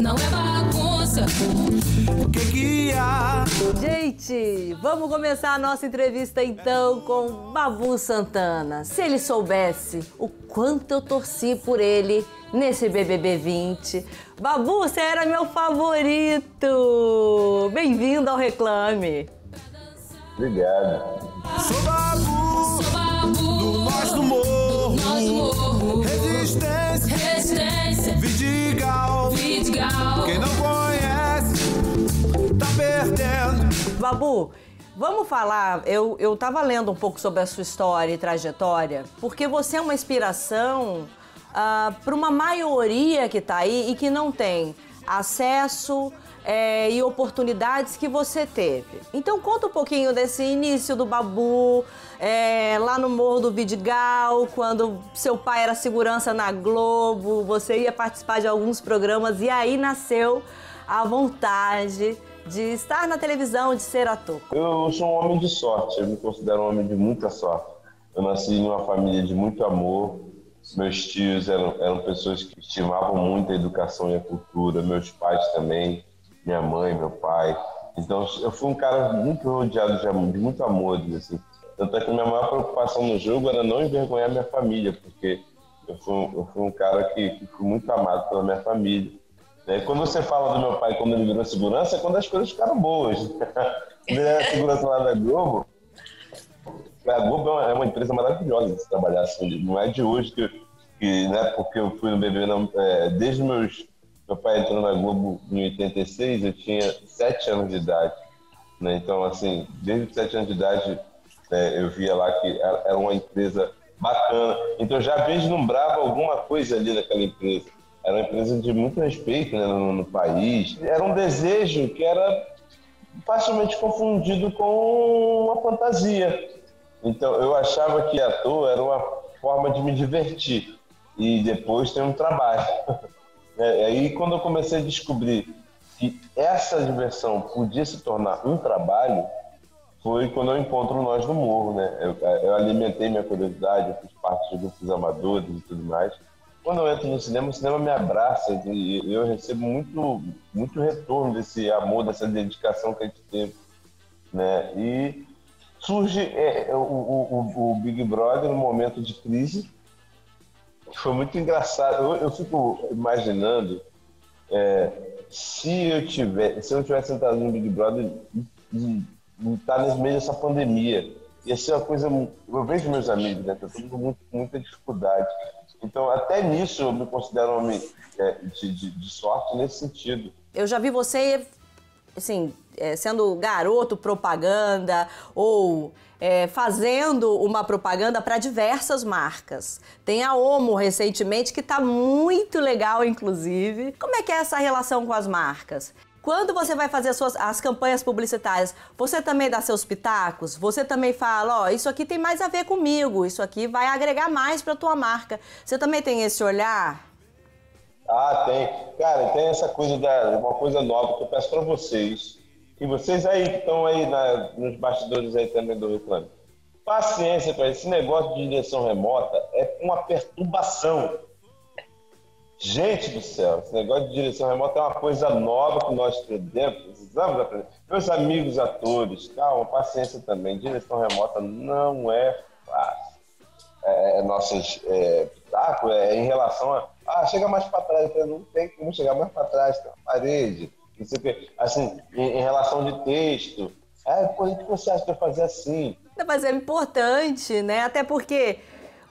não é bagunça. O que que há? Gente, vamos começar a nossa entrevista então com Babu Santana. Se ele soubesse o quanto eu torci por ele nesse BBB 20. Babu, você era meu favorito. Bem-vindo ao Reclame. Obrigado. Sou babu, Sou babu, nós do morro. nós do morro. Resistência, Resistência, Vidigal. Quem não conhece, tá perdendo. Babu, vamos falar. Eu, eu tava lendo um pouco sobre a sua história e trajetória, porque você é uma inspiração para uma maioria que tá aí e que não tem acesso é, e oportunidades que você teve. Então conta um pouquinho desse início do Babu, é, lá no Morro do Vidigal, quando seu pai era segurança na Globo, você ia participar de alguns programas e aí nasceu a vontade de estar na televisão, de ser ator. Eu sou um homem de sorte, eu me considero um homem de muita sorte. Eu nasci em uma família de muito amor. Meus tios eram, eram pessoas que estimavam muito a educação e a cultura, meus pais também, minha mãe, meu pai. Então eu fui um cara muito rodeado de, amor, de muito amor, assim. Tanto é que minha maior preocupação no jogo era não envergonhar minha família, porque eu fui, eu fui um cara que, que fui muito amado pela minha família. E quando você fala do meu pai quando ele virou segurança, é quando as coisas ficaram boas. ele era segurança lá da Globo. A Globo é uma, é empresa maravilhosa de trabalhar assim. Não é de hoje que, que né, porque eu fui no BBB, não, é, desde meus. Meu pai entrou na Globo em 86, eu tinha 7 anos de idade. Né? Então, assim, desde os 7 anos de idade, é, eu via lá que era, uma empresa bacana. Então, já vislumbrava alguma coisa ali naquela empresa era uma empresa de muito respeito né, no, no, país. Era um desejo que era facilmente confundido com uma fantasia. Então eu achava que ator era uma forma de me divertir e depois ter um trabalho. É, aí quando eu comecei a descobrir que essa diversão podia se tornar um trabalho, foi quando eu encontro Nós no Morro, né? Eu, eu alimentei minha curiosidade, fiz parte de grupos amadores e tudo mais quando eu entro no cinema, o cinema me abraça e eu recebo muito, muito retorno desse amor, dessa dedicação que a gente teve. Né? E surge é, o, o, o, Big Brother no momento de crise, foi muito engraçado. Eu, eu fico imaginando é, se eu tiver, se eu tivesse sentado no Big Brother e estar tá nesse meio dessa pandemia, ia ser uma coisa. Eu vejo meus amigos, né? Todo mundo com muita dificuldade. Então, até nisso eu me considero homem é, de, de, de, sorte nesse sentido. Eu já vi você, assim, é, sendo garoto propaganda ou é, fazendo uma propaganda para diversas marcas. Tem a Omo recentemente que está muito legal, inclusive. Como é que é essa relação com as marcas? Quando você vai fazer as, suas, as campanhas publicitárias, você também dá seus pitacos? Você também fala, ó, oh, isso aqui tem mais a ver comigo, isso aqui vai agregar mais para tua marca. Você também tem esse olhar? Ah, tem. Cara, tem essa coisa da uma coisa nova que eu peço para vocês. E vocês aí que estão aí na, nos bastidores aí também do reclame. Paciência, cara. Esse negócio de direção remota é uma perturbação Gente do céu, esse negócio de direção remota é uma coisa nova que nós precisamos aprender. Meus amigos atores, calma, paciência também. Direção remota não é fácil. É, é nossas é, pitaco é em relação a. Ah, chega mais para trás. Não tem como chegar mais para trás, uma parede. Assim, em, em relação de texto. É, o que você acha eu fazer assim? Mas é importante, né? Até porque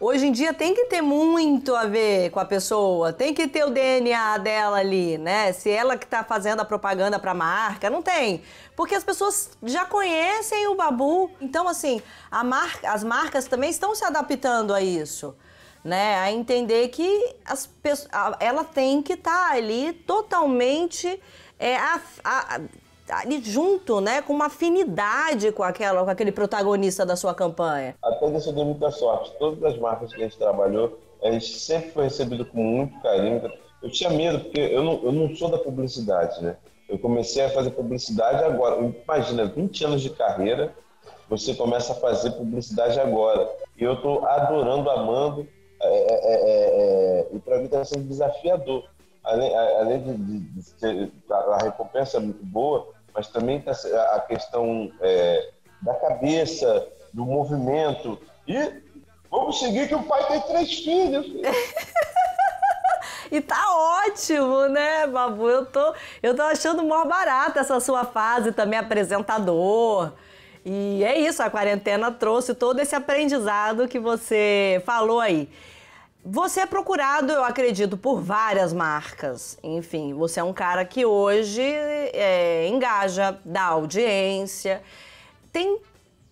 Hoje em dia tem que ter muito a ver com a pessoa, tem que ter o DNA dela ali, né? Se ela que está fazendo a propaganda para a marca, não tem. Porque as pessoas já conhecem o Babu. Então, assim, marca, as marcas também estão se adaptando a isso. Né, a entender que as, ela tem que estar tá ali totalmente é, a, a, ali junto, né, com uma afinidade com, aquela, com aquele protagonista da sua campanha? Até isso eu dei muita sorte. Todas as marcas que a gente trabalhou, a gente sempre foi recebido com muito carinho. Eu tinha medo, porque eu não, eu não sou da publicidade, né? Eu comecei a fazer publicidade agora. Imagina, 20 anos de carreira, você começa a fazer publicidade agora. E eu estou adorando, amando, é, é, é, é e para mim está sendo desafiador além, além de, de- de ser, a, recompensa é muito boa, mas também tá, a questão é, da cabeça, do movimento. E vamos seguir que o pai tem três filhos. E tá ótimo, né, Babu? Eu tô, eu tô achando mó barata essa sua fase também, apresentador. E é isso, a quarentena trouxe todo esse aprendizado que você falou aí. Você é procurado, eu acredito, por várias marcas. Enfim, você é um cara que hoje é, engaja, dá audiência. Tem,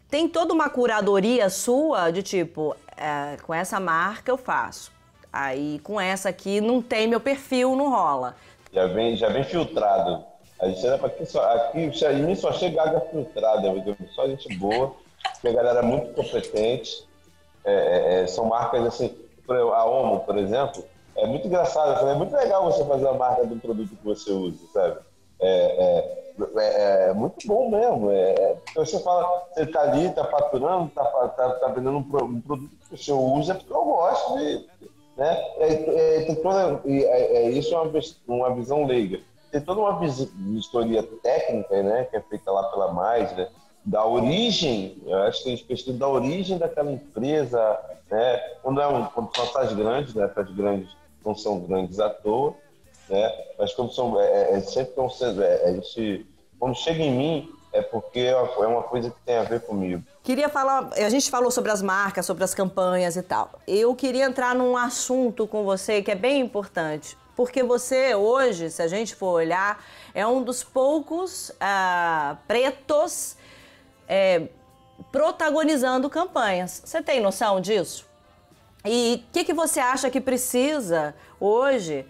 tem toda uma curadoria sua de tipo, é, com essa marca eu faço. Aí com essa aqui não tem meu perfil, não rola. Já vem, já vem filtrado. A gente era pra aqui, só, aqui só- chega água filtrada, só gente boa, porque a galera é muito competente. É, é, é, são marcas assim, a Omo, por exemplo, é muito engraçado, é muito legal você fazer a marca do produto que você usa, sabe? É, é, é- é muito bom mesmo. É, é, você fala, você tá ali, tá faturando, tá, fa- tá, tá vendendo um, pro- um produto que senhor usa porque eu gosto de, né? É, é, tem toda, é, isso é uma, uma visão leiga. Tem toda uma vis- vistoria técnica, né, que é feita lá pela Mais, né, da origem, eu acho que eles pesquisam da origem daquela empresa, né, quando, é um, quando são essas grandes, né, essas grandes não são grandes à toa, né, mas quando são, é, é, é sempre estão sendo, é, a gente, quando chega em mim, é porque é é uma coisa que tem a ver comigo. Queria falar, a gente falou sobre as marcas, sobre as campanhas e tal. Eu queria entrar num assunto com você que é bem importante. Porque você hoje, se a gente for olhar, é um dos poucos ah, pretos é, protagonizando campanhas. Você tem noção disso? E o que, que você acha que precisa hoje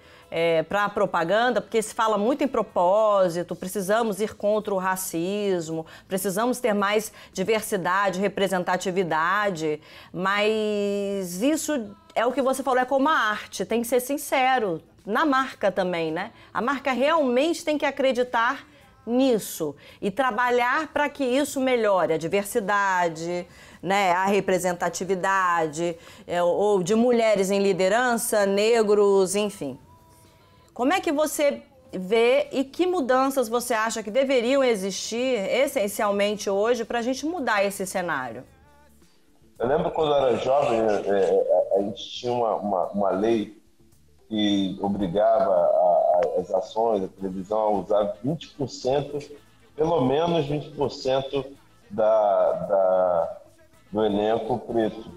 para a propaganda? Porque se fala muito em propósito, precisamos ir contra o racismo, precisamos ter mais diversidade, representatividade, mas isso é o que você falou, é como a arte, tem que ser sincero. Na marca também, né? A marca realmente tem que acreditar nisso e trabalhar para que isso melhore a diversidade, né, a representatividade, é, ou de mulheres em liderança, negros, enfim. Como é que você vê e que mudanças você acha que deveriam existir essencialmente hoje para a gente mudar esse cenário? Eu lembro quando eu era jovem, é, é, a gente tinha uma, uma, uma lei que obrigava a- a- as ações, a televisão a usar 20%, pelo menos 20% da, da, do elenco preto,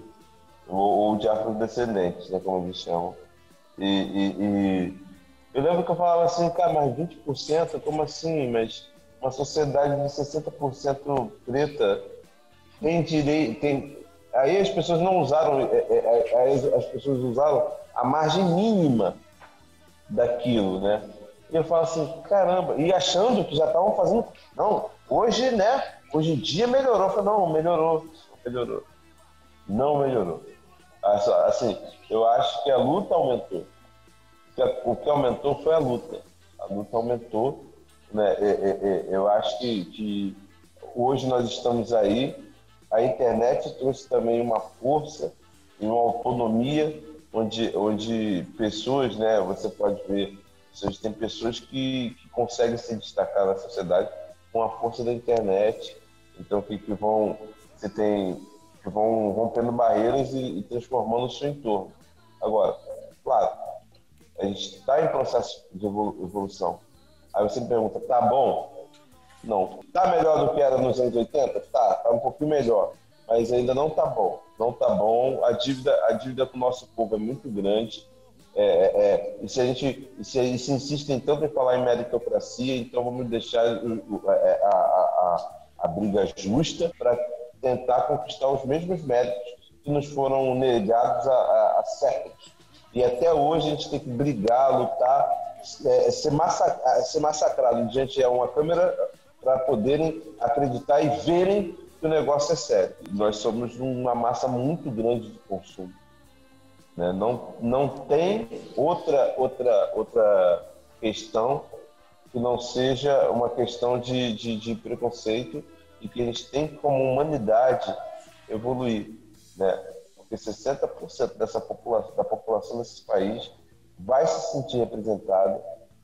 ou, ou de afrodescendentes, né, como eles chamam. E, e- e eu lembro que eu falava assim, cara, mas 20%, como assim? Mas uma sociedade de 60% preta tem direito. Tem... Aí as pessoas não usaram, é, é, é, as pessoas usaram a margem mínima daquilo, né? E eu falo assim, caramba, e achando que já estavam fazendo. Não, hoje, né? Hoje em dia melhorou. Eu não, melhorou, melhorou. Não melhorou. Assim, eu acho que a luta aumentou. O que aumentou foi a luta. A luta aumentou. Né? Eu acho que, que hoje nós estamos aí. A internet trouxe também uma força e uma autonomia onde, onde pessoas, né, você pode ver, vocês tem pessoas que, que conseguem se destacar na sociedade com a força da internet, então que, que vão, você tem, que vão rompendo barreiras e, e transformando o seu entorno. Agora, claro, a gente está em processo de evolu- evolução. Aí você me pergunta, tá bom? Não. Tá melhor do que era nos anos 80? Tá, tá um pouquinho melhor. Mas ainda não tá bom. Não tá bom. A dívida, a dívida com o nosso povo é muito grande. É, é, e se a gente se, se insistem tanto em falar em meritocracia, então vamos deixar o- o- a, a, a, a briga justa para tentar conquistar os mesmos méritos que nos foram negados há, séculos. E até hoje a gente tem que brigar, lutar, é, ser, massa, ser massacrado diante de uma câmera para poderem acreditar e verem que o negócio é sério. Nós somos uma massa muito grande de consumo. Né? Não, não tem outra, outra, outra questão que não seja uma questão de, de, de preconceito e que a gente tem como humanidade, evoluir. Né? Porque 60% dessa população, da população desse país vai se sentir representado,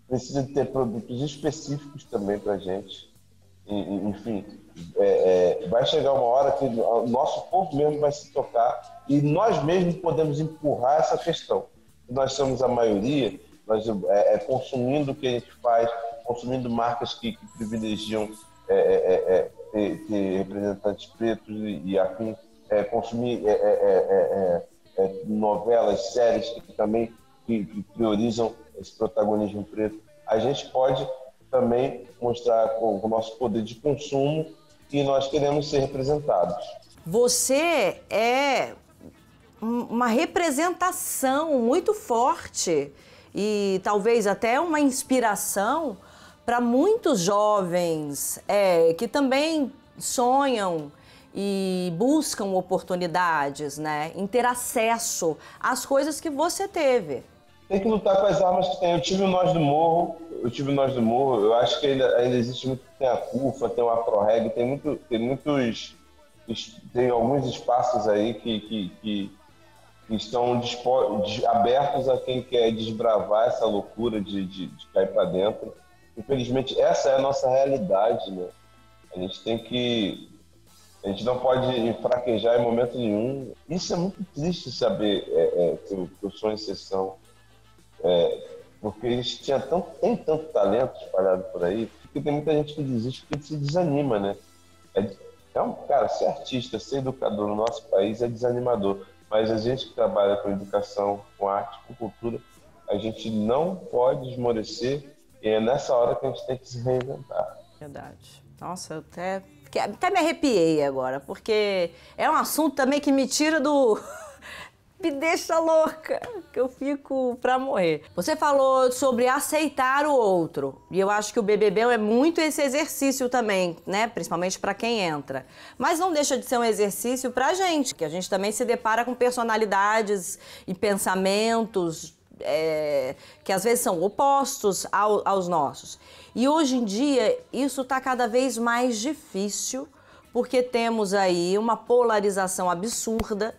precisa ter produtos específicos também para a gente. E, e, enfim, é, é, vai chegar uma hora que o nosso povo mesmo vai se tocar e nós mesmos podemos empurrar essa questão. Nós somos a maioria, nós é, é consumindo o que a gente faz, consumindo marcas que, que privilegiam é, é, é, ter, ter, representantes pretos e, e afim, consumir novelas, séries que também que, que priorizam esse protagonismo preto. A gente pode também mostrar o nosso poder de consumo que nós queremos ser representados. Você é uma representação muito forte e talvez até uma inspiração para muitos jovens é, que também sonham e buscam oportunidades, né, em ter acesso às coisas que você teve. Tem que lutar com as armas que tem. Eu tive o Nós do Morro, eu tive o Nós do Morro, eu acho que ainda, ainda existe muito, tem a CUFA, tem o AfroReg, tem, muito, tem muitos, tem alguns espaços aí que, que, que, que estão abertos a quem quer desbravar essa loucura de, de, de cair para dentro. Infelizmente, essa é a nossa realidade, né? A gente tem que a gente não pode fraquejar em momento nenhum. Isso é muito triste saber é, é, que, eu, sou. É, porque eles tinham tão, tem tanto talento espalhado por aí, que tem muita gente que desiste porque se desanima, né? É, um, cara, ser artista, ser educador no nosso país é desanimador. Mas a gente que trabalha com educação, com arte, com cultura, a gente não pode esmorecer e é nessa hora que a gente tem que se reinventar. Verdade. Nossa, eu até, até me arrepiei agora, porque é um assunto também que me tira do me deixa louca, que eu fico pra morrer. Você falou sobre aceitar o outro, e eu acho que o BBB é muito esse exercício também, né? Principalmente para quem entra. Mas não deixa de ser um exercício pra gente, que a gente também se depara com personalidades e pensamentos é, que às vezes são opostos ao, aos nossos. E hoje em dia isso está cada vez mais difícil, porque temos aí uma polarização absurda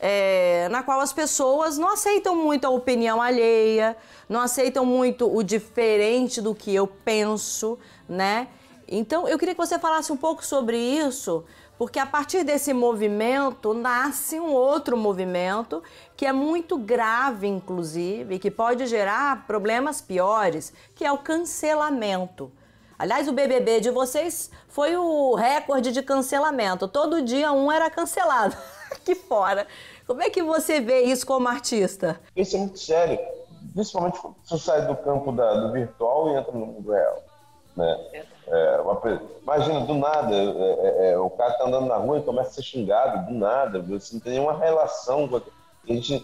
é, na qual as pessoas não aceitam muito a opinião alheia, não aceitam muito o diferente do que eu penso, né? Então eu queria que você falasse um pouco sobre isso, porque a partir desse movimento nasce um outro movimento que é muito grave, inclusive, que pode gerar problemas piores, que é o cancelamento. Aliás, o BBB de vocês foi o recorde de cancelamento. Todo dia um era cancelado aqui fora. Como é que você vê isso como artista? Isso é muito sério, principalmente quando você sai do campo da, do virtual e entra no mundo real. Né? É, uma, imagina, do nada, é, é, é, o cara tá andando na rua e começa a ser xingado, do nada, você não tem nenhuma relação com a gente,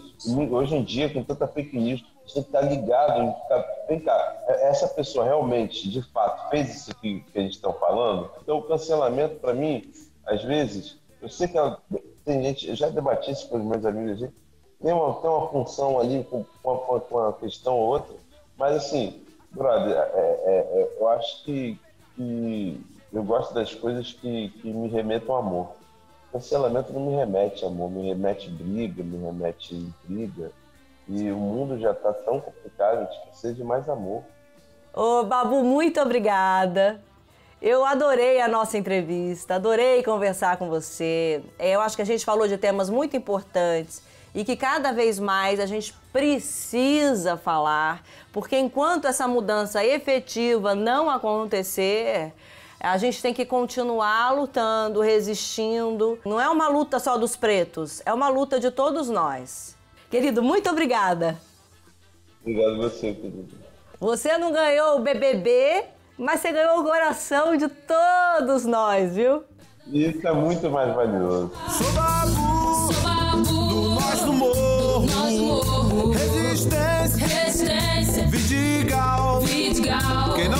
hoje em dia, com tanta fake news, a gente estar ligado, ficar, vem cá, é, essa pessoa realmente, de fato, fez isso que, que a gente está falando? Então, o cancelamento, para mim, às vezes, eu sei que ela, tem gente, eu já debati isso com os meus amigos, gente, tem uma, tem uma função ali com, com, com uma questão ou outra, mas assim, brother, é, é, é, eu acho que, que eu gosto das coisas que, que me remetam amor. Cancelamento não me remete amor, me remete briga, me remete intriga. E o mundo já está tão complicado, a gente precisa de mais amor. Ô, Babu, muito obrigada. Eu adorei a nossa entrevista, adorei conversar com você. Eu acho que a gente falou de temas muito importantes e que cada vez mais a gente precisa falar, porque enquanto essa mudança efetiva não acontecer, a gente tem que continuar lutando, resistindo. Não é uma luta só dos pretos, é uma luta de todos nós. Querido, muito obrigada. Obrigado você, querido. Você não ganhou o BBB, mas você ganhou o coração de todos nós, viu? Isso é muito mais valioso. Sou babu, sou babu do nós do morro, do nós morro. resistência, resistência, vidigal, vidigal. Quem não